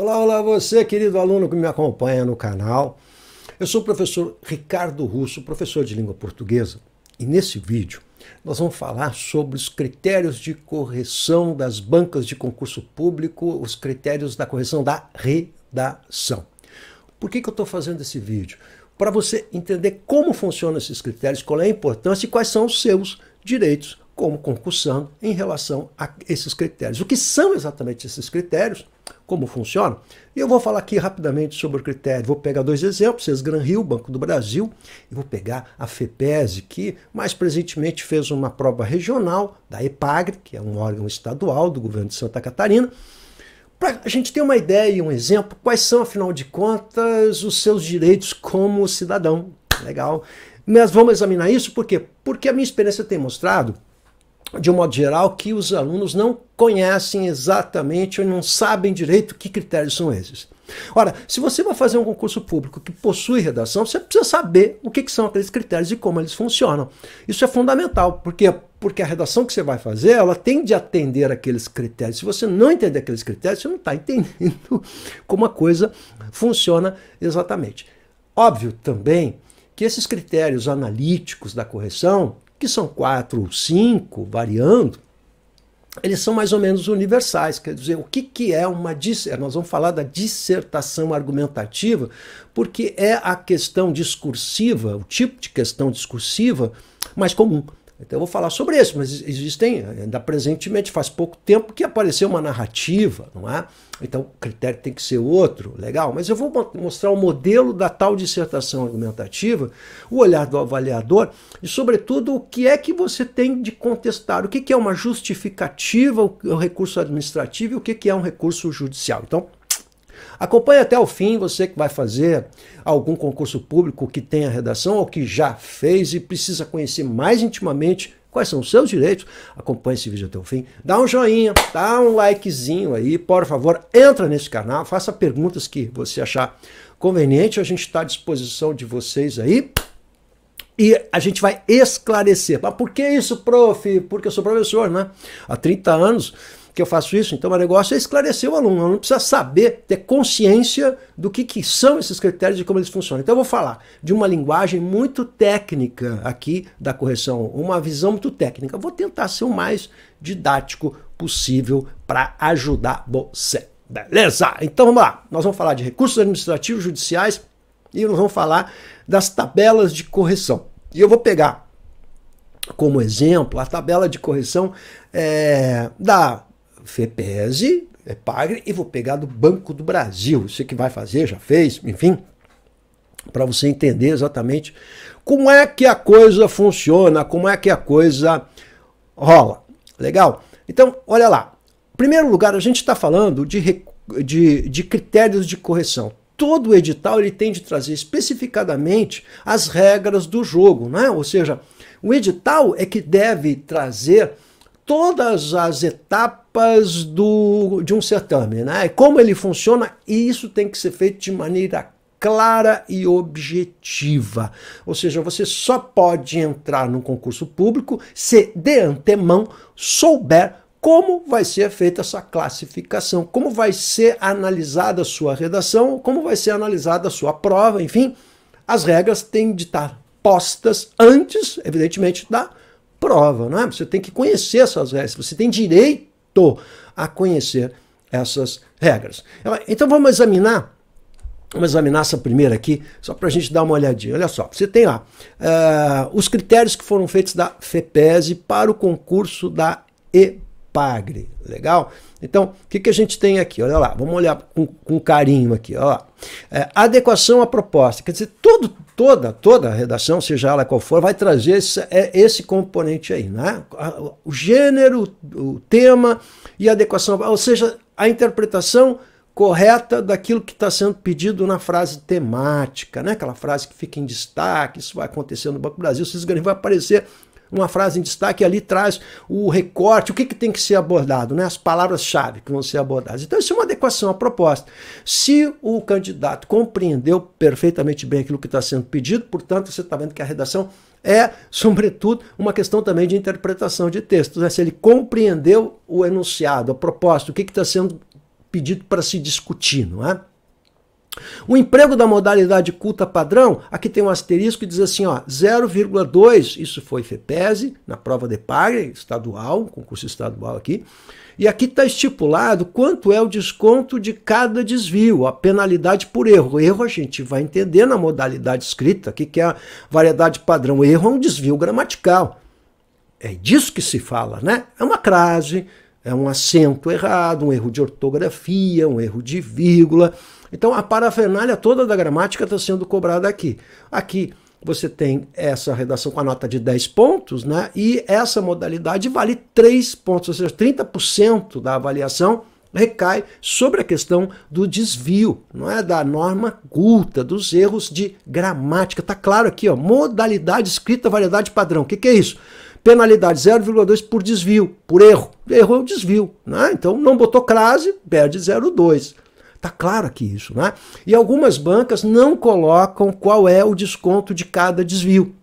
Olá, olá você, querido aluno que me acompanha no canal. Eu sou o professor Ricardo Russo, professor de língua portuguesa, e nesse vídeo nós vamos falar sobre os critérios de correção das bancas de concurso público, os critérios da correção da redação. Por que, que eu estou fazendo esse vídeo? Para você entender como funcionam esses critérios, qual é a importância e quais são os seus direitos como concursando em relação a esses critérios. O que são exatamente esses critérios? Como funcionam? E eu vou falar aqui rapidamente sobre o critério. Vou pegar dois exemplos, Sesgran Rio, Banco do Brasil, e vou pegar a FEPESE, que mais presentemente fez uma prova regional da EPAGRE, que é um órgão estadual do governo de Santa Catarina, para a gente ter uma ideia e um exemplo, quais são, afinal de contas, os seus direitos como cidadão. Legal. Mas vamos examinar isso por quê? Porque a minha experiência tem mostrado de um modo geral, que os alunos não conhecem exatamente ou não sabem direito que critérios são esses. Ora, se você vai fazer um concurso público que possui redação, você precisa saber o que, que são aqueles critérios e como eles funcionam. Isso é fundamental, porque porque a redação que você vai fazer, ela tem de atender aqueles critérios. Se você não entender aqueles critérios, você não está entendendo como a coisa funciona exatamente. Óbvio também que esses critérios analíticos da correção, que são quatro ou cinco, variando, eles são mais ou menos universais. Quer dizer, o que, que é uma dissertação? Nós vamos falar da dissertação argumentativa, porque é a questão discursiva, o tipo de questão discursiva mais comum. Então eu vou falar sobre isso, mas existem, ainda presentemente, faz pouco tempo que apareceu uma narrativa, não é? Então o critério tem que ser outro, legal, mas eu vou mostrar o modelo da tal dissertação argumentativa, o olhar do avaliador e, sobretudo, o que é que você tem de contestar, o que é uma justificativa, o recurso administrativo e o que é um recurso judicial. Então, Acompanhe até o fim, você que vai fazer algum concurso público que tenha redação ou que já fez e precisa conhecer mais intimamente quais são os seus direitos. Acompanhe esse vídeo até o fim. Dá um joinha, dá um likezinho aí, por favor, entra nesse canal, faça perguntas que você achar conveniente. A gente está à disposição de vocês aí. E a gente vai esclarecer. Mas por que isso, prof? Porque eu sou professor, né? Há 30 anos que eu faço isso. Então, o negócio é esclarecer o aluno. O aluno precisa saber, ter consciência do que, que são esses critérios e como eles funcionam. Então, eu vou falar de uma linguagem muito técnica aqui da correção, uma visão muito técnica. vou tentar ser o mais didático possível para ajudar você. Beleza? Então, vamos lá. Nós vamos falar de recursos administrativos judiciais e nós vamos falar das tabelas de correção. E eu vou pegar como exemplo a tabela de correção é, da FEPESE, é PAGRE, e vou pegar do Banco do Brasil. Você que vai fazer, já fez, enfim, para você entender exatamente como é que a coisa funciona, como é que a coisa rola. Legal? Então, olha lá. Em primeiro lugar, a gente está falando de, de, de critérios de correção todo edital ele tem de trazer especificadamente as regras do jogo, né? ou seja, o edital é que deve trazer todas as etapas do, de um certame, né? Como ele funciona, e isso tem que ser feito de maneira clara e objetiva. Ou seja, você só pode entrar num concurso público se de antemão souber como vai ser feita essa classificação, como vai ser analisada a sua redação, como vai ser analisada a sua prova, enfim, as regras têm de estar postas antes, evidentemente, da prova, não é? Você tem que conhecer essas regras, você tem direito a conhecer essas regras. Então vamos examinar, vamos examinar essa primeira aqui, só para a gente dar uma olhadinha. Olha só, você tem lá uh, os critérios que foram feitos da FEPESE para o concurso da EPAGRE, legal? Então, o que, que a gente tem aqui? Olha lá, vamos olhar com, com carinho aqui. Lá. É, adequação à proposta, quer dizer, todo, toda, toda a redação, seja ela qual for, vai trazer esse, é, esse componente aí, né? O gênero, o tema e adequação, ou seja, a interpretação correta daquilo que está sendo pedido na frase temática, né? aquela frase que fica em destaque, isso vai acontecer no Banco do Brasil, se vai aparecer uma frase em destaque ali traz o recorte, o que, que tem que ser abordado, né? as palavras-chave que vão ser abordadas. Então, isso é uma adequação à proposta. Se o candidato compreendeu perfeitamente bem aquilo que está sendo pedido, portanto, você está vendo que a redação é, sobretudo, uma questão também de interpretação de textos. Né? Se ele compreendeu o enunciado, a proposta, o que está sendo pedido para se discutir, não é? O emprego da modalidade culta padrão, aqui tem um asterisco que diz assim, ó, 0,2, isso foi FEPESE, na prova de PAG, estadual, concurso estadual aqui, e aqui está estipulado quanto é o desconto de cada desvio, a penalidade por erro. Erro a gente vai entender na modalidade escrita, aqui que é a variedade padrão. Erro é um desvio gramatical. É disso que se fala, né? É uma crase, é um acento errado, um erro de ortografia, um erro de vírgula. Então a parafernália toda da gramática está sendo cobrada aqui. Aqui você tem essa redação com a nota de 10 pontos, né? E essa modalidade vale 3 pontos, ou seja, 30% da avaliação recai sobre a questão do desvio, não é da norma culta, dos erros de gramática. Tá claro aqui, ó, modalidade escrita, variedade padrão. O que, que é isso? Penalidade 0,2 por desvio, por erro. Erro é o desvio, né? Então não botou crase, perde 0,2. Está claro aqui isso, né? E algumas bancas não colocam qual é o desconto de cada desvio.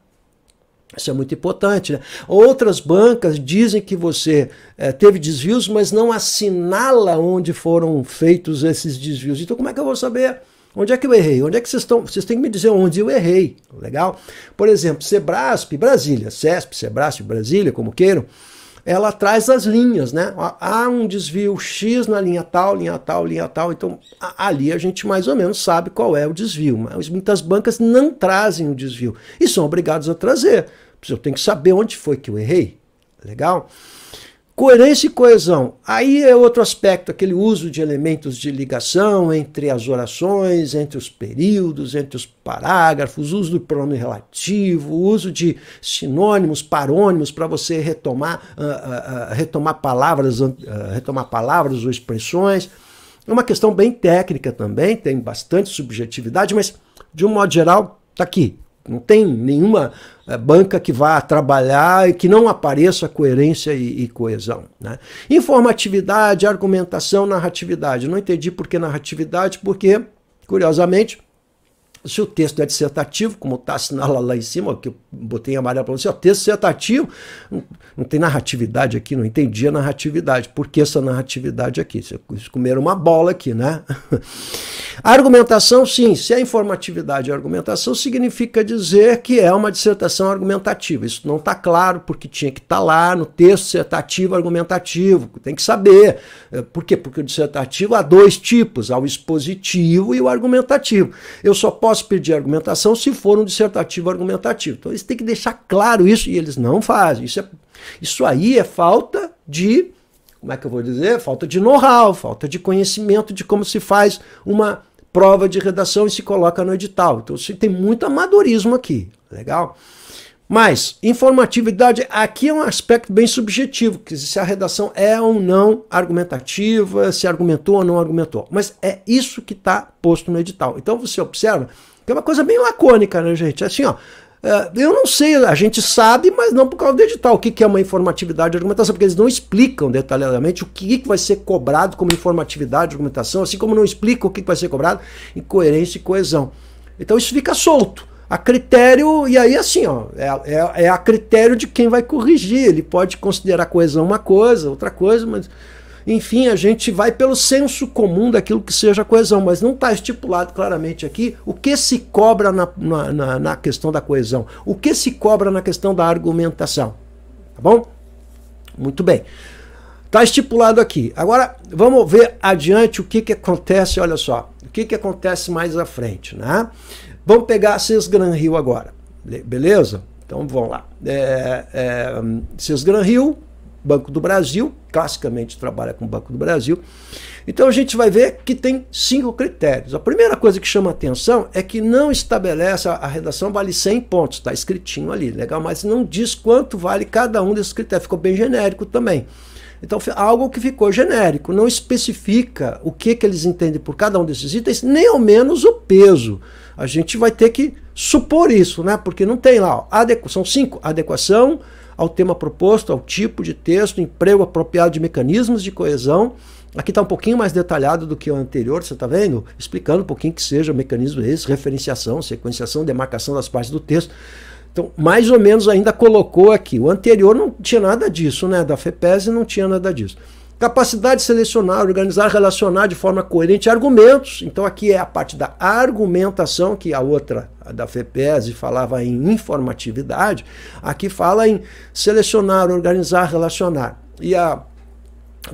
Isso é muito importante. Né? Outras bancas dizem que você é, teve desvios, mas não assinala onde foram feitos esses desvios. Então, como é que eu vou saber? Onde é que eu errei? Onde é que vocês estão? Vocês têm que me dizer onde eu errei. Legal? Por exemplo, Sebrasp, Brasília, CESP, Sebrasp, Brasília, como queiram ela traz as linhas, né? Há um desvio X na linha tal, linha tal, linha tal, então ali a gente mais ou menos sabe qual é o desvio, mas muitas bancas não trazem o desvio e são obrigados a trazer. Eu tenho que saber onde foi que eu errei. Legal? Coerência e coesão. Aí é outro aspecto, aquele uso de elementos de ligação entre as orações, entre os períodos, entre os parágrafos, uso do pronome relativo, uso de sinônimos, parônimos para você retomar, uh, uh, uh, retomar palavras, retomar palavras ou expressões. É uma questão bem técnica também, tem bastante subjetividade, mas de um modo geral, está aqui. Não tem nenhuma banca que vá trabalhar e que não apareça coerência e, e coesão. Né? Informatividade, argumentação, narratividade. Não entendi por que narratividade, porque, curiosamente, se o texto é dissertativo, como está assinalado lá em cima, que eu botei em amarelo para você, o texto dissertativo, não, não, tem narratividade aqui, não entendi a narratividade. Por que essa narratividade aqui? Vocês comeram uma bola aqui, né? A argumentação, sim, se é informatividade e argumentação, significa dizer que é uma dissertação argumentativa. Isso não está claro, porque tinha que estar tá lá no texto dissertativo argumentativo. Tem que saber. É, por quê? Porque o dissertativo há dois tipos: há o expositivo e o argumentativo. Eu só posso pedir argumentação se for um dissertativo argumentativo. Então eles têm que deixar claro isso e eles não fazem. Isso, é, isso aí é falta de, como é que eu vou dizer? Falta de know-how, falta de conhecimento de como se faz uma prova de redação e se coloca no edital. Então você tem muito amadorismo aqui. Legal? Mas, informatividade aqui é um aspecto bem subjetivo, que se a redação é ou não argumentativa, se argumentou ou não argumentou. Mas é isso que está posto no edital. Então você observa que é uma coisa bem lacônica, né, gente? Assim, ó, eu não sei, a gente sabe, mas não por causa do edital, o que é uma informatividade de argumentação, porque eles não explicam detalhadamente o que vai ser cobrado como informatividade de argumentação, assim como não explicam o que vai ser cobrado em coerência e coesão. Então isso fica solto a critério, e aí assim, ó, é, é, é, a critério de quem vai corrigir. Ele pode considerar coesão uma coisa, outra coisa, mas enfim, a gente vai pelo senso comum daquilo que seja coesão, mas não está estipulado claramente aqui o que se cobra na, na, na, questão da coesão, o que se cobra na questão da argumentação. Tá bom? Muito bem. Está estipulado aqui. Agora, vamos ver adiante o que, que acontece, olha só, o que, que acontece mais à frente, né? Vamos pegar a Cisgran Rio agora, beleza? Então vamos lá. É, é, Cisgran Rio, Banco do Brasil, classicamente trabalha com o Banco do Brasil. Então a gente vai ver que tem cinco critérios. A primeira coisa que chama atenção é que não estabelece, a redação vale 100 pontos, está escritinho ali, legal, mas não diz quanto vale cada um desses critérios, ficou bem genérico também. Então, algo que ficou genérico, não especifica o que, que eles entendem por cada um desses itens, nem ao menos o peso. A gente vai ter que supor isso, né? Porque não tem lá. Ó, são cinco: adequação ao tema proposto, ao tipo de texto, emprego apropriado de mecanismos de coesão. Aqui está um pouquinho mais detalhado do que o anterior, você está vendo? Explicando um pouquinho que seja o mecanismo esse, referenciação, sequenciação, demarcação das partes do texto. Então, mais ou menos ainda colocou aqui. O anterior não tinha nada disso, né? Da FEPES não tinha nada disso. Capacidade de selecionar, organizar, relacionar de forma coerente argumentos. Então aqui é a parte da argumentação, que a outra, a da FEPES, falava em informatividade. Aqui fala em selecionar, organizar, relacionar. E a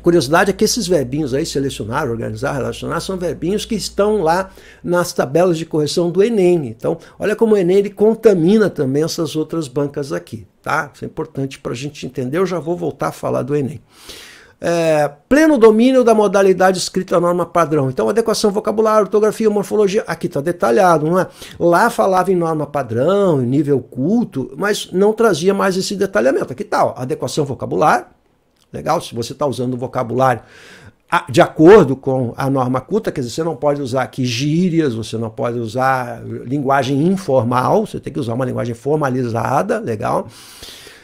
curiosidade é que esses verbinhos aí, selecionar, organizar, relacionar, são verbinhos que estão lá nas tabelas de correção do Enem. Então, olha como o Enem contamina também essas outras bancas aqui, tá? Isso é importante para a gente entender. Eu já vou voltar a falar do Enem. É, pleno domínio da modalidade escrita norma padrão. Então, adequação vocabulário, ortografia, morfologia, aqui está detalhado, não é? Lá falava em norma padrão, em nível culto, mas não trazia mais esse detalhamento. Aqui está, adequação vocabulário, Legal? Se você está usando o vocabulário de acordo com a norma culta, quer dizer, você não pode usar aqui gírias, você não pode usar linguagem informal, você tem que usar uma linguagem formalizada, legal?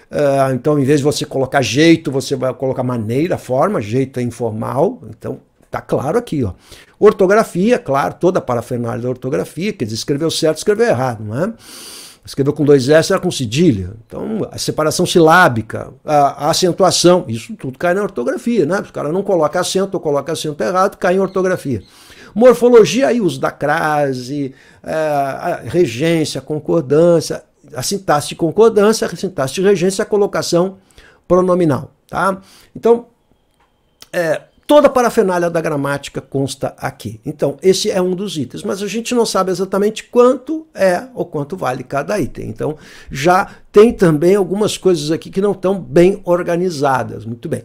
Uh, então, em vez de você colocar jeito, você vai colocar maneira, forma, jeito é informal. Então, tá claro aqui, ó. Ortografia, claro, toda a parafernália da ortografia, quer dizer, escreveu certo, escreveu errado, não é? Escreveu com dois S, era com cedilha. Então, a separação silábica, a, a, acentuação, isso tudo cai na ortografia, né? O cara não coloca acento ou coloca acento errado, cai em ortografia. Morfologia, aí uso da crase, é, regência, concordância, a sintaxe de concordância, a sintaxe de regência, a colocação pronominal, tá? Então, é, Toda a parafernália da gramática consta aqui. Então, esse é um dos itens, mas a gente não sabe exatamente quanto é ou quanto vale cada item. Então, já tem também algumas coisas aqui que não estão bem organizadas. Muito bem.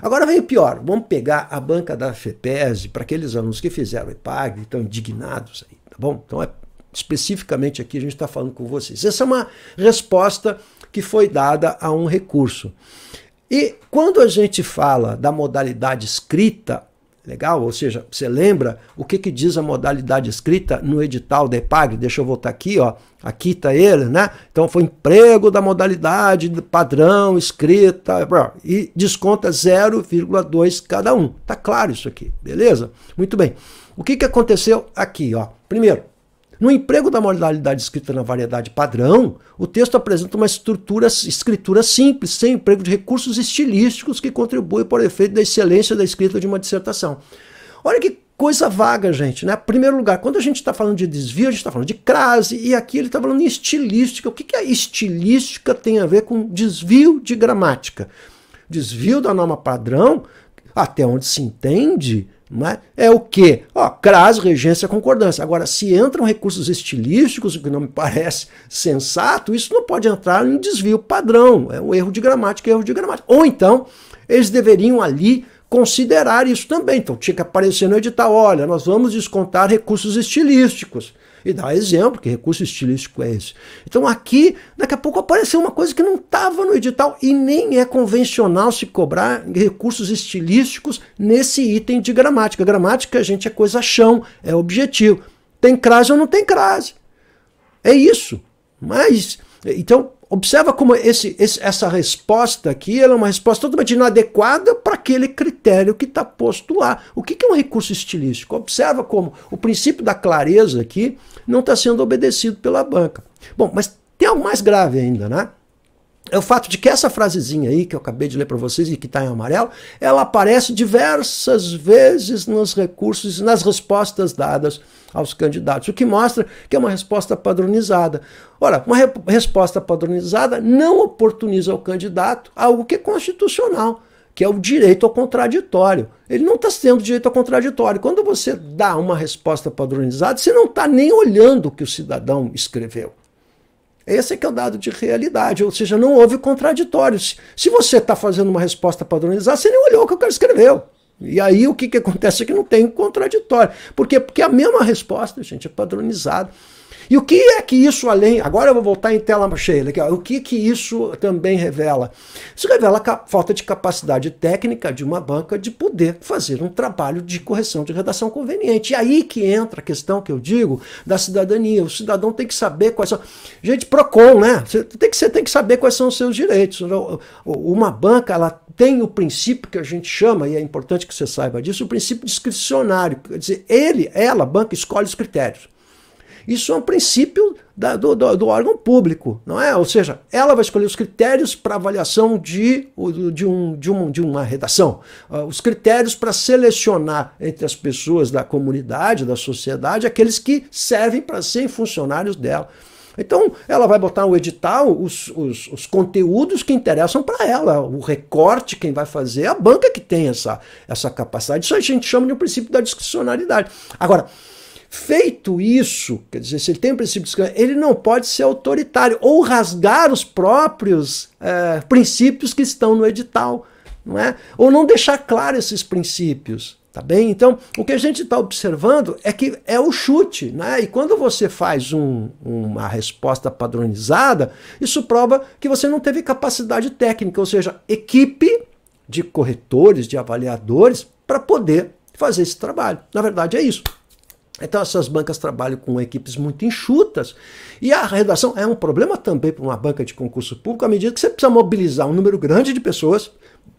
Agora vem o pior. Vamos pegar a banca da FEPES para aqueles alunos que fizeram EPAG, estão indignados aí, tá bom? Então, é, especificamente aqui a gente está falando com vocês. Essa é uma resposta que foi dada a um recurso. E quando a gente fala da modalidade escrita, legal? Ou seja, você lembra o que, que diz a modalidade escrita no edital da EPAG? Deixa eu voltar aqui, ó. Aqui está ele, né? Então foi emprego da modalidade padrão escrita e desconta 0,2 cada um. Tá claro isso aqui, beleza? Muito bem. O que, que aconteceu aqui, ó? Primeiro, no emprego da modalidade escrita na variedade padrão, o texto apresenta uma estrutura, escritura simples, sem emprego de recursos estilísticos que contribuem para o efeito da excelência da escrita de uma dissertação. Olha que coisa vaga, gente. Né? Primeiro lugar, quando a gente está falando de desvio, a gente está falando de crase, e aqui ele está falando em estilística. O que, que a estilística tem a ver com desvio de gramática? Desvio da norma padrão, até onde se entende, é? é o quê? Ó, crase, regência, concordância. Agora, se entram recursos estilísticos, o que não me parece sensato, isso não pode entrar em desvio padrão. É um erro de gramática, erro de gramática. Ou então, eles deveriam ali considerar isso também. Então, tinha que aparecer no edital, olha, nós vamos descontar recursos estilísticos e dá exemplo, que recurso estilístico é esse. Então aqui, daqui a pouco apareceu uma coisa que não estava no edital e nem é convencional se cobrar recursos estilísticos nesse item de gramática. Gramática, gente, é coisa chão, é objetivo. Tem crase ou não tem crase. É isso. Mas, então, Observa como esse, esse, essa resposta aqui é uma resposta totalmente inadequada para aquele critério que está posto lá. O que, que é um recurso estilístico? Observa como o princípio da clareza aqui não está sendo obedecido pela banca. Bom, mas tem algo mais grave ainda, né? É o fato de que essa frasezinha aí que eu acabei de ler para vocês e que está em amarelo, ela aparece diversas vezes nos recursos e nas respostas dadas aos candidatos, o que mostra que é uma resposta padronizada. Ora, uma re resposta padronizada não oportuniza ao candidato algo que é constitucional, que é o direito ao contraditório. Ele não está tendo direito ao contraditório. Quando você dá uma resposta padronizada, você não está nem olhando o que o cidadão escreveu. Esse é que é o dado de realidade, ou seja, não houve contraditórios. Se você está fazendo uma resposta padronizada, você nem olhou o que o cara escreveu. E aí o que, que acontece é que não tem contraditório. Por quê? Porque a mesma resposta, gente, é padronizada. E o que é que isso além. Agora eu vou voltar em tela cheia. Aqui, ó, o que, que isso também revela? Isso revela a falta de capacidade técnica de uma banca de poder fazer um trabalho de correção de redação conveniente. E aí que entra a questão que eu digo da cidadania. O cidadão tem que saber quais são. Gente, PROCON, né? Você tem que, você tem que saber quais são os seus direitos. Uma banca, ela tem o princípio que a gente chama, e é importante que você saiba disso, o princípio discricionário. Quer dizer, ele, ela, a banca, escolhe os critérios. Isso é um princípio da, do, do, do, órgão público, não é? Ou seja, ela vai escolher os critérios para avaliação de, de, um, de, um, de uma redação, uh, os critérios para selecionar entre as pessoas da comunidade, da sociedade, aqueles que servem para serem funcionários dela. Então, ela vai botar no edital os, os, os conteúdos que interessam para ela, o recorte, quem vai fazer, a banca que tem essa, essa capacidade. Isso a gente chama de um princípio da discricionariedade. Agora, feito isso, quer dizer, se ele tem um princípio de ele não pode ser autoritário ou rasgar os próprios é, princípios que estão no edital, não é? Ou não deixar claro esses princípios. Tá bem? Então, o que a gente está observando é que é o chute, né? E quando você faz um, uma resposta padronizada, isso prova que você não teve capacidade técnica, ou seja, equipe de corretores, de avaliadores, para poder fazer esse trabalho. Na verdade, é isso. Então, essas bancas trabalham com equipes muito enxutas e a redação é um problema também para uma banca de concurso público, à medida que você precisa mobilizar um número grande de pessoas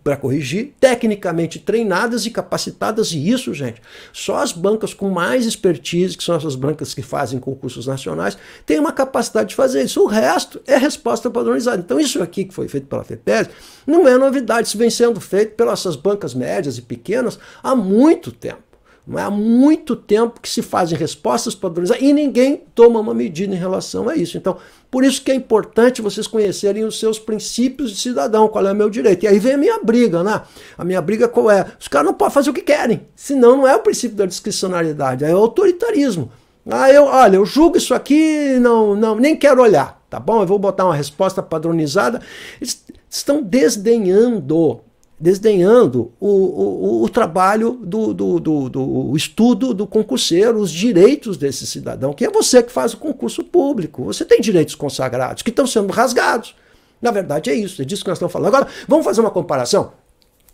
para corrigir, tecnicamente treinadas e capacitadas, e isso, gente, só as bancas com mais expertise, que são essas bancas que fazem concursos nacionais, têm uma capacidade de fazer isso. O resto é resposta padronizada. Então, isso aqui que foi feito pela FEPES não é novidade, isso vem sendo feito pelas bancas médias e pequenas há muito tempo. Não é há muito tempo que se fazem respostas padronizadas e ninguém toma uma medida em relação a isso. Então, por isso que é importante vocês conhecerem os seus princípios de cidadão, qual é o meu direito. E aí vem a minha briga, né? A minha briga qual é? Os caras não podem fazer o que querem, senão não é o princípio da discricionariedade, é o autoritarismo. Ah, eu, olha, eu julgo isso aqui, não, não, nem quero olhar, tá bom? Eu vou botar uma resposta padronizada. Eles estão desdenhando desdenhando o, o, o trabalho do, do, do, do, estudo do concurseiro, os direitos desse cidadão, que é você que faz o concurso público. Você tem direitos consagrados que estão sendo rasgados. Na verdade, é isso, é disso que nós estamos falando. Agora, vamos fazer uma comparação?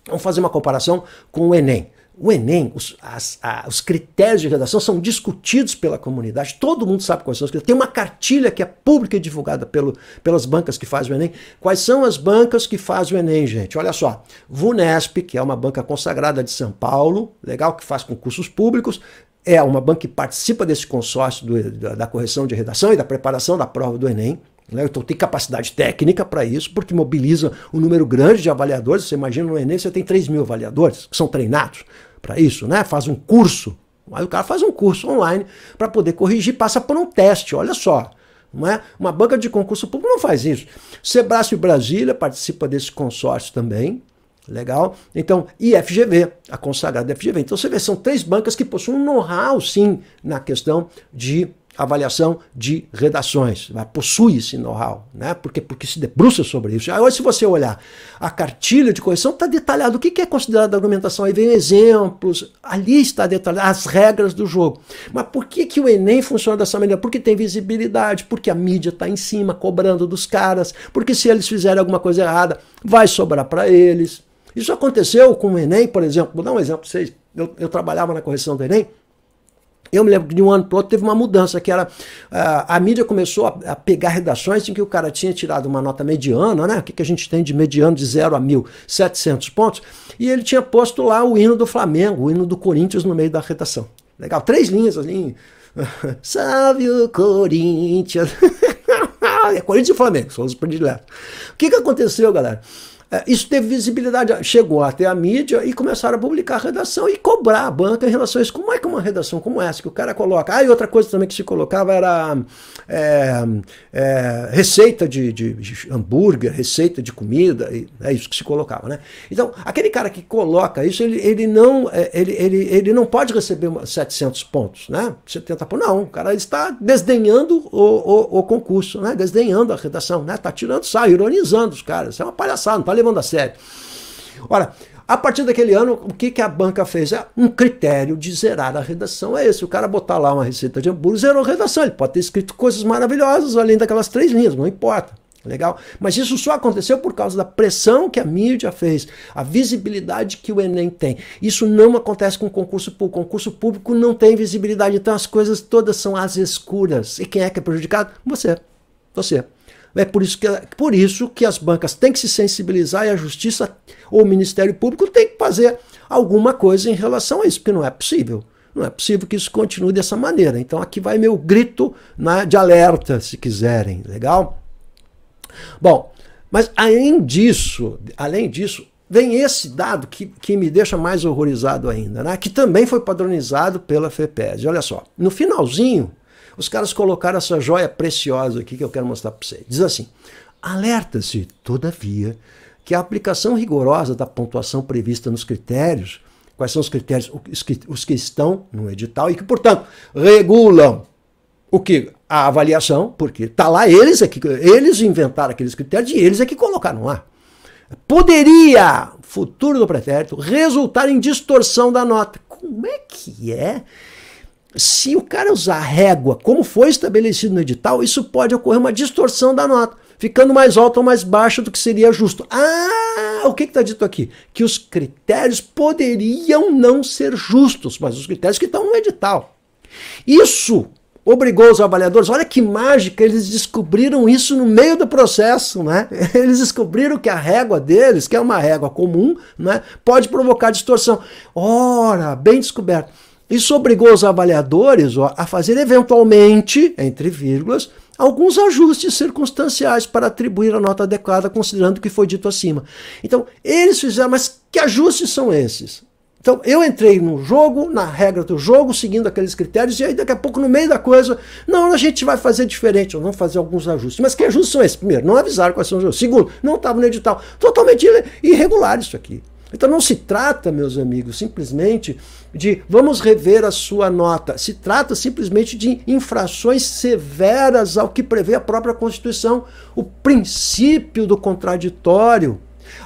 Vamos fazer uma comparação com o Enem. O Enem, os, as, a, os critérios de redação são discutidos pela comunidade, todo mundo sabe quais são os critérios. Tem uma cartilha que é pública e divulgada pelo, pelas bancas que fazem o Enem. Quais são as bancas que fazem o Enem, gente? Olha só, VUNESP, que é uma banca consagrada de São Paulo, legal, que faz concursos públicos, é uma banca que participa desse consórcio do, da, da correção de redação e da preparação da prova do Enem. Né? Então tem capacidade técnica para isso, porque mobiliza um número grande de avaliadores. Você imagina no Enem, você tem 3 mil avaliadores que são treinados para isso, né? Faz um curso. Aí o cara faz um curso online para poder corrigir, passa por um teste, olha só. Não é? Uma banca de concurso público não faz isso. Sebrae Brasília participa desse consórcio também. Legal? Então, e FGV, a consagrada FGV. Então, você vê, são três bancas que possuem um know-how, sim, na questão de avaliação de redações, possui esse know-how, né? porque, porque se debruça sobre isso. Agora, se você olhar a cartilha de correção, está detalhado o que é considerado argumentação, aí vem exemplos, ali está detalhado as regras do jogo. Mas por que, que o Enem funciona dessa maneira? Porque tem visibilidade, porque a mídia está em cima, cobrando dos caras, porque se eles fizerem alguma coisa errada, vai sobrar para eles. Isso aconteceu com o Enem, por exemplo, vou dar um exemplo para vocês. Eu, eu trabalhava na correção do Enem, eu me lembro que de um ano para outro teve uma mudança, que era a, a mídia começou a, a, pegar redações em que o cara tinha tirado uma nota mediana, né? O que, que a gente tem de mediano de 0 a 1.700 pontos, e ele tinha posto lá o hino do Flamengo, o hino do Corinthians no meio da redação. Legal, três linhas ali. Salve o Corinthians! é Corinthians e Flamengo, são os prediletos. O que, que aconteceu, galera? É, isso teve visibilidade, chegou até a mídia e começaram a publicar a redação e cobrar a banca em relação a isso. Como é que uma redação como essa, que o cara coloca. Ah, e outra coisa também que se colocava era é, é, receita de, de, de, hambúrguer, receita de comida, é isso que se colocava, né? Então, aquele cara que coloca isso, ele, ele, não, é, ele, ele, ele não pode receber 700 pontos, né? 70 pontos. Não, o cara está desdenhando o, o, o concurso, né? Desdenhando a redação, né? Está tirando sai, ironizando os caras. Isso é uma palhaçada, não está levando a sério. Ora, a partir daquele ano, o que, que a banca fez? É um critério de zerar a redação é esse. O cara botar lá uma receita de hambúrguer, zerou a redação. Ele pode ter escrito coisas maravilhosas além daquelas três linhas, não importa. Legal? Mas isso só aconteceu por causa da pressão que a mídia fez, a visibilidade que o Enem tem. Isso não acontece com concurso público. O concurso público não tem visibilidade, então as coisas todas são às escuras. E quem é que é prejudicado? Você. Você. É por isso, que, por isso que as bancas têm que se sensibilizar e a justiça ou o Ministério Público tem que fazer alguma coisa em relação a isso, porque não é possível. Não é possível que isso continue dessa maneira. Então aqui vai meu grito né, de alerta, se quiserem. Legal? Bom, mas além disso, além disso, vem esse dado que, que me deixa mais horrorizado ainda, né? que também foi padronizado pela FEPES. Olha só, no finalzinho, os caras colocaram essa joia preciosa aqui que eu quero mostrar para vocês. Diz assim: alerta-se, todavia, que a aplicação rigorosa da pontuação prevista nos critérios quais são os critérios, os que, estão no edital e que, portanto, regulam o que? A avaliação, porque está lá, eles é que eles inventaram aqueles critérios e eles é que colocaram lá. Poderia, futuro do pretérito, resultar em distorção da nota. Como é que é? Se o cara usar régua, como foi estabelecido no edital, isso pode ocorrer uma distorção da nota ficando mais alto ou mais baixo do que seria justo. Ah, o que está dito aqui? Que os critérios poderiam não ser justos, mas os critérios que estão no edital. Isso obrigou os avaliadores, olha que mágica, eles descobriram isso no meio do processo, né? Eles descobriram que a régua deles, que é uma régua comum, né, pode provocar distorção. Ora, bem descoberto. Isso obrigou os avaliadores a fazer eventualmente, entre vírgulas, alguns ajustes circunstanciais para atribuir a nota adequada, considerando o que foi dito acima. Então, eles fizeram, mas que ajustes são esses? Então, eu entrei no jogo, na regra do jogo, seguindo aqueles critérios, e aí daqui a pouco, no meio da coisa, não, a gente vai fazer diferente, vamos fazer alguns ajustes. Mas que ajustes são esses? Primeiro, não avisaram quais são os ajustes. Segundo, não estava no edital. Totalmente irregular isso aqui. Então não se trata, meus amigos, simplesmente de vamos rever a sua nota. Se trata simplesmente de infrações severas ao que prevê a própria Constituição, o princípio do contraditório.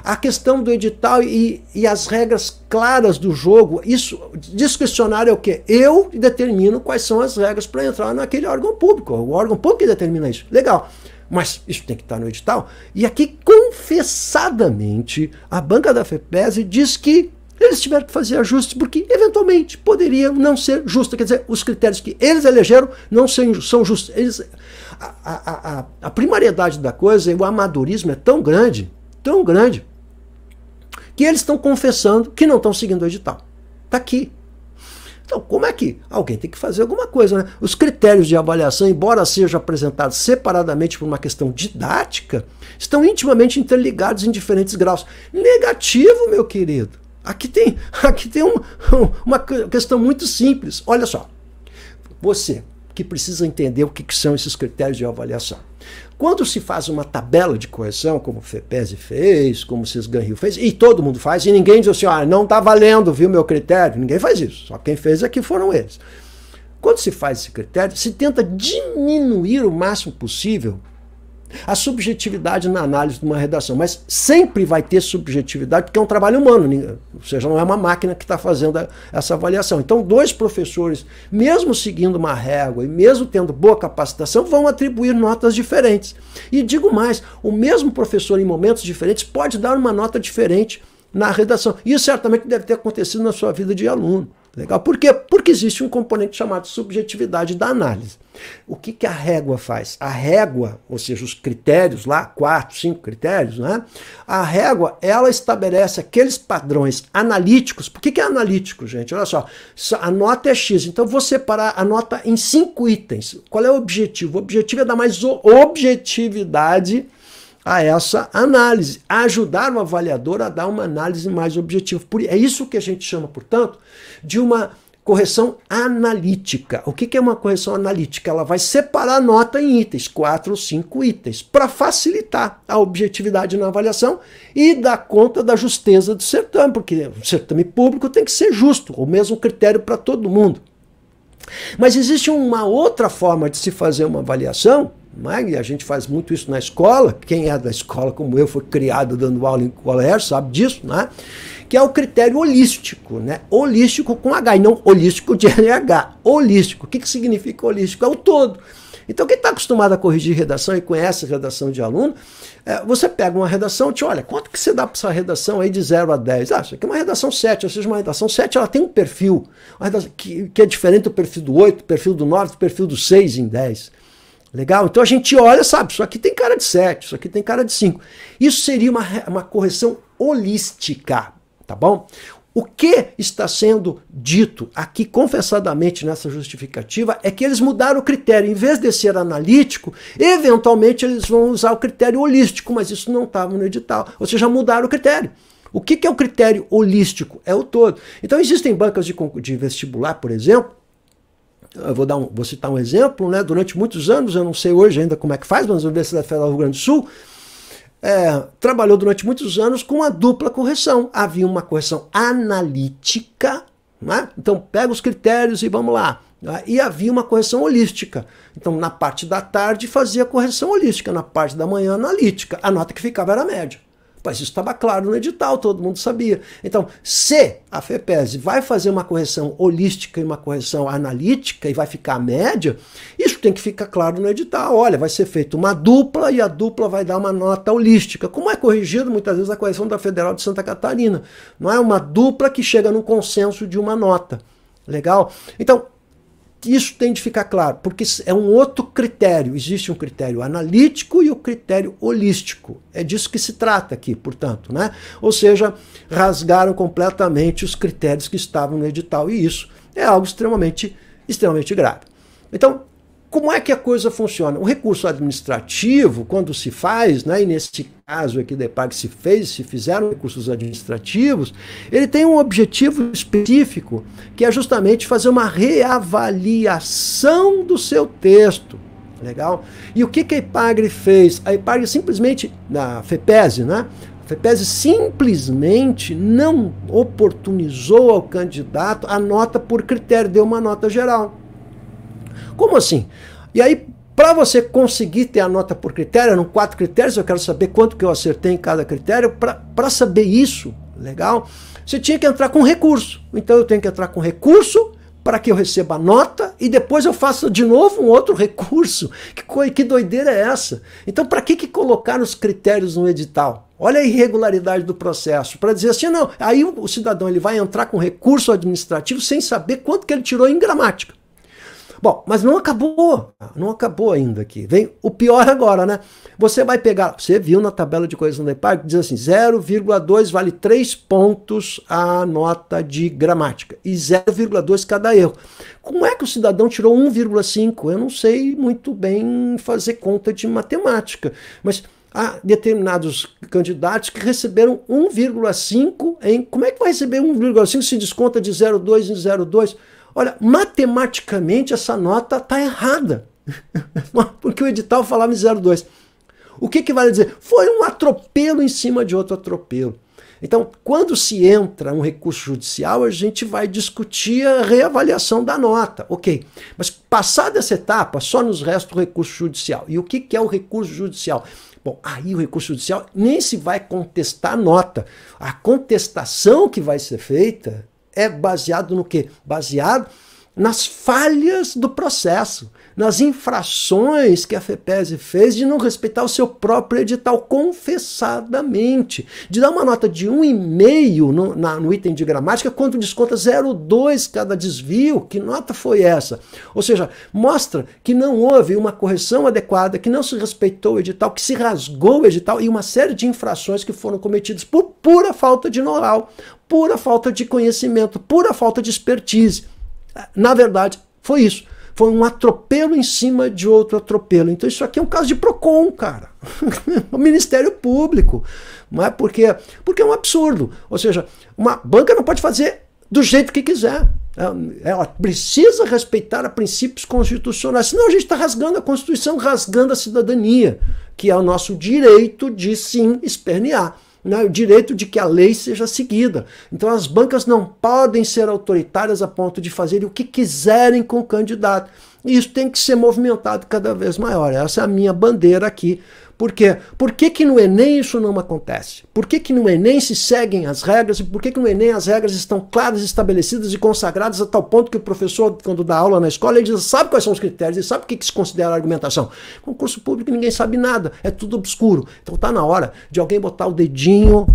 A questão do edital e, e as regras claras do jogo, isso discricionário é o quê? Eu determino quais são as regras para entrar naquele órgão público. O órgão público que determina isso. Legal mas isso tem que estar no edital. E aqui, confessadamente, a banca da FEPES diz que eles tiveram que fazer ajustes porque, eventualmente, poderiam não ser justos. Quer dizer, os critérios que eles elegeram não são justos. Eles, a, a, a, a primariedade da coisa e o amadorismo é tão grande, tão grande, que eles estão confessando que não estão seguindo o edital. Está aqui. Então, como é que alguém tem que fazer alguma coisa, né? Os critérios de avaliação, embora sejam apresentados separadamente por uma questão didática, estão intimamente interligados em diferentes graus. Negativo, meu querido. Aqui tem, aqui tem um, uma questão muito simples. Olha só. Você que precisa entender o que são esses critérios de avaliação. Quando se faz uma tabela de correção, como o FEPES fez, como o Cisganrio fez, e todo mundo faz, e ninguém diz assim, ah, não está valendo, viu meu critério? Ninguém faz isso. Só quem fez aqui foram eles. Quando se faz esse critério, se tenta diminuir o máximo possível a subjetividade na análise de uma redação, mas sempre vai ter subjetividade porque é um trabalho humano, ou seja, não é uma máquina que está fazendo essa avaliação. Então, dois professores, mesmo seguindo uma régua e mesmo tendo boa capacitação, vão atribuir notas diferentes. E digo mais, o mesmo professor em momentos diferentes pode dar uma nota diferente na redação. Isso certamente deve ter acontecido na sua vida de aluno. Legal? Por quê? Porque existe um componente chamado subjetividade da análise. O que, que a régua faz? A régua, ou seja, os critérios lá, quatro, cinco critérios, né? A régua, ela estabelece aqueles padrões analíticos. Por que, que é analítico, gente? Olha só, a nota é X, então vou separar a nota em cinco itens. Qual é o objetivo? O objetivo é dar mais objetividade a essa análise, ajudar o avaliador a dar uma análise mais objetiva. É isso que a gente chama, portanto, de uma correção analítica. O que é uma correção analítica? Ela vai separar a nota em itens, quatro ou cinco itens, para facilitar a objetividade na avaliação e dar conta da justeza do certame, porque o certame público tem que ser justo, o mesmo critério para todo mundo. Mas existe uma outra forma de se fazer uma avaliação é? E a gente faz muito isso na escola. Quem é da escola, como eu, foi criado dando aula em colégio, sabe disso, né? Que é o critério holístico, né? Holístico com H, e não holístico de LH. Holístico. O que, que significa holístico? É o todo. Então, quem está acostumado a corrigir redação e conhece redação de aluno, é, você pega uma redação e te olha, quanto que você dá para essa redação aí de 0 a 10? Ah, isso aqui é uma redação 7, ou seja, uma redação 7 ela tem um perfil que, que é diferente do perfil do 8, do perfil do 9, do perfil do 6 em 10. Legal? Então a gente olha, sabe, isso aqui tem cara de 7, isso aqui tem cara de 5. Isso seria uma, uma correção holística, tá bom? O que está sendo dito aqui confessadamente nessa justificativa é que eles mudaram o critério. Em vez de ser analítico, eventualmente eles vão usar o critério holístico, mas isso não estava no edital. Ou seja, mudaram o critério. O que, que é o critério holístico? É o todo. Então existem bancas de, de vestibular, por exemplo, eu vou, dar um, vou citar um exemplo, né? durante muitos anos, eu não sei hoje ainda como é que faz, mas a Universidade Federal do Rio Grande do Sul, é, trabalhou durante muitos anos com a dupla correção. Havia uma correção analítica, né? então pega os critérios e vamos lá. E havia uma correção holística. Então, na parte da tarde fazia correção holística, na parte da manhã analítica. A nota que ficava era a média. Mas isso estava claro no edital, todo mundo sabia. Então, se a FEPES vai fazer uma correção holística e uma correção analítica e vai ficar média, isso tem que ficar claro no edital. Olha, vai ser feita uma dupla e a dupla vai dar uma nota holística. Como é corrigido muitas vezes a correção da Federal de Santa Catarina. Não é uma dupla que chega num consenso de uma nota. Legal? Então, isso tem de ficar claro, porque é um outro critério. Existe um critério analítico e o um critério holístico. É disso que se trata aqui, portanto. Né? Ou seja, rasgaram completamente os critérios que estavam no edital, e isso é algo extremamente, extremamente grave. Então, como é que a coisa funciona? O recurso administrativo, quando se faz, né, e nesse caso aqui da EPAG se fez, se fizeram recursos administrativos, ele tem um objetivo específico, que é justamente fazer uma reavaliação do seu texto. Legal? E o que, que a EPAGRE fez? A EPAGRE simplesmente, na FEPESE, né? A FEPESE simplesmente não oportunizou ao candidato a nota por critério, deu uma nota geral. Como assim? E aí, para você conseguir ter a nota por critério, eram quatro critérios, eu quero saber quanto que eu acertei em cada critério. Para saber isso, legal, você tinha que entrar com recurso. Então eu tenho que entrar com recurso para que eu receba a nota e depois eu faça de novo um outro recurso. Que, que doideira é essa? Então, para que, que colocar os critérios no edital? Olha a irregularidade do processo. Para dizer assim, não, aí o, cidadão ele vai entrar com recurso administrativo sem saber quanto que ele tirou em gramática. Bom, mas não acabou, não acabou ainda aqui. Vem o pior agora, né? Você vai pegar, você viu na tabela de correção da EPAG, diz assim, 0,2 vale 3 pontos a nota de gramática e 0,2 cada erro. Como é que o cidadão tirou 1,5? Eu não sei muito bem fazer conta de matemática, mas há determinados candidatos que receberam 1,5 em... Como é que vai receber 1,5 se desconta de 0,2 em 0,2? Olha, matematicamente essa nota está errada. Porque o edital falava em 0,2. O que, que vale dizer? Foi um atropelo em cima de outro atropelo. Então, quando se entra um recurso judicial, a gente vai discutir a reavaliação da nota. Ok. Mas passada essa etapa, só nos resta o recurso judicial. E o que, que é o recurso judicial? Bom, aí o recurso judicial nem se vai contestar a nota. A contestação que vai ser feita é baseado no quê? Baseado nas falhas do processo, nas infrações que a FEPESE fez de não respeitar o seu próprio edital confessadamente, de dar uma nota de 1,5 no, no item de gramática quando desconta 0,2 cada desvio. Que nota foi essa? Ou seja, mostra que não houve uma correção adequada, que não se respeitou o edital, que se rasgou o edital e uma série de infrações que foram cometidas por pura falta de know-how, pura falta de conhecimento, pura falta de expertise. Na verdade, foi isso. Foi um atropelo em cima de outro atropelo. Então isso aqui é um caso de PROCON, cara. o Ministério Público. Não é porque, porque é um absurdo. Ou seja, uma banca não pode fazer do jeito que quiser. Ela precisa respeitar a princípios constitucionais. Senão a gente está rasgando a Constituição, rasgando a cidadania, que é o nosso direito de sim espernear né, o direito de que a lei seja seguida. Então as bancas não podem ser autoritárias a ponto de fazerem o que quiserem com o candidato. E isso tem que ser movimentado cada vez maior. Essa é a minha bandeira aqui por quê? Por que, que no Enem isso não acontece? Por que, que no Enem se seguem as regras e por que, que no Enem as regras estão claras, estabelecidas e consagradas a tal ponto que o professor, quando dá aula na escola, ele diz, sabe quais são os critérios, ele sabe o que, que se considera argumentação. Concurso público ninguém sabe nada, é tudo obscuro. Então está na hora de alguém botar o dedinho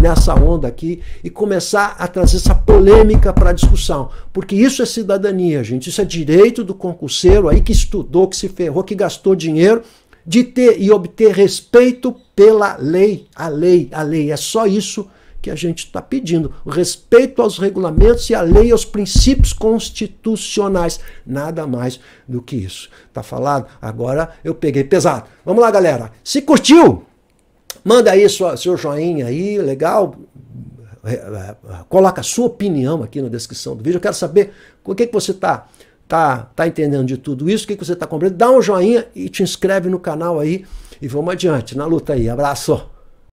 nessa onda aqui e começar a trazer essa polêmica para a discussão. Porque isso é cidadania, gente. Isso é direito do concurseiro aí que estudou, que se ferrou, que gastou dinheiro de ter e obter respeito pela lei. A lei, a lei. É só isso que a gente está pedindo: o respeito aos regulamentos e à lei, aos princípios constitucionais. Nada mais do que isso. Tá falado? Agora eu peguei pesado. Vamos lá, galera. Se curtiu, manda aí sua, seu joinha aí, legal. É, é, coloca a sua opinião aqui na descrição do vídeo. Eu quero saber o que, que você está tá, tá entendendo de tudo isso, o que, que você está compreendendo. Dá um joinha e te inscreve no canal aí e vamos adiante na luta aí. Abraço!